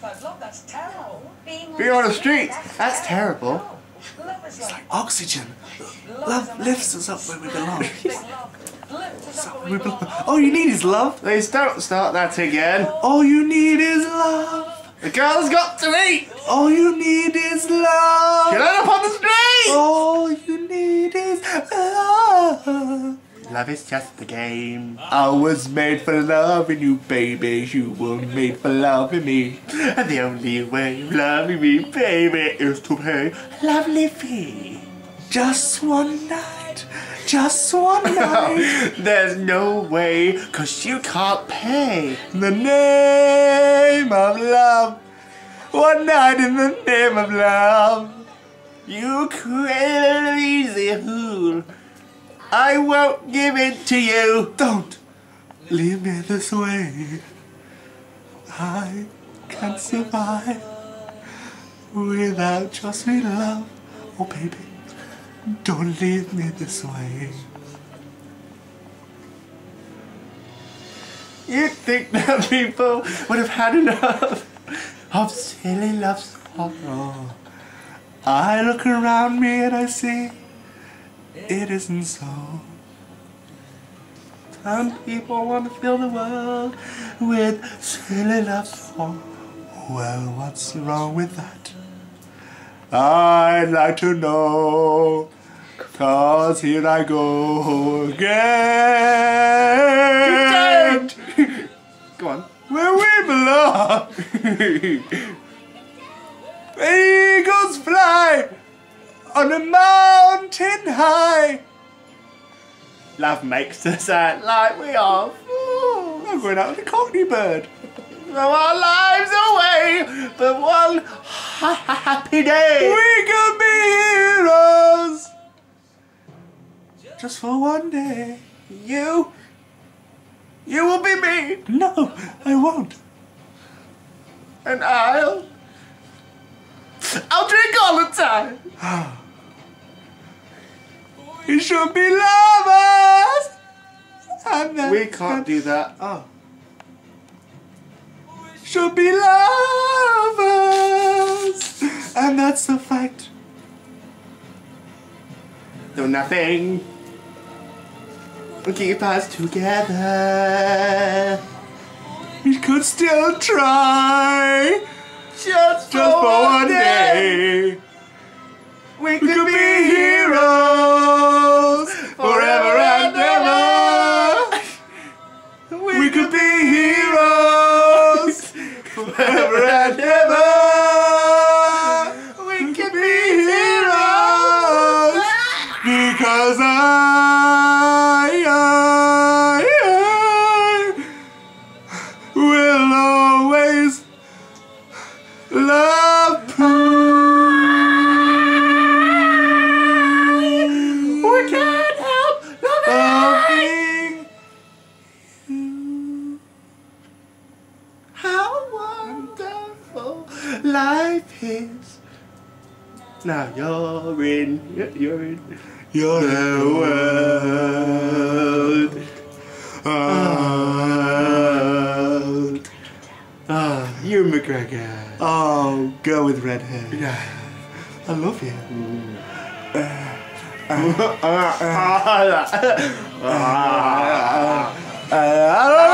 That's terrible. Being on the street, streets, that's terrible. It's like Oxygen. love, lifts us up where we belong. love. Lift us up when We belong. belong. All you need is love. Please don't start that again. All you need is love. The girl's got to eat. All you need is love. Get out up on the street. All you need is love. Love is just a game. I was made for loving you, baby. You were made for loving me. And the only way of loving me, baby, is to pay a lovely fee. Just one night. Just one night. There's no way, cause you can't pay. In the name of love. One night in the name of love. You crazy fool. I won't give it to you. Don't leave me this way. I can't survive without your sweet love. Oh, baby, don't leave me this way. You'd think that people would have had enough of silly love sorrow. I look around me and I see it isn't so. Some people want to fill the world with silly love songs. Well, what's wrong with that? I'd like to know. Cause here I go again. Go on. Where we belong. Eagles fly on a mountain high. Love makes us act like we are fools. I'm going out with a cockney bird. Throw our lives away for one ha- ha- happy day. We could be heroes just for one day. You, you will be me, No, I won't. and I'll, I'll drink all the time. We should be lovers. And We can't do that. Oh. Should be lovers. And that's the fact. Though nothing will keep us together. We could still try. Just, Just for one day. we We could be heroes forever and ever. Life is. Now you're in, you're in your the world. world. Ah, you McGregor. Oh, girl with red hair. Yeah. I love you. Mm. Ah, I love ah. ah.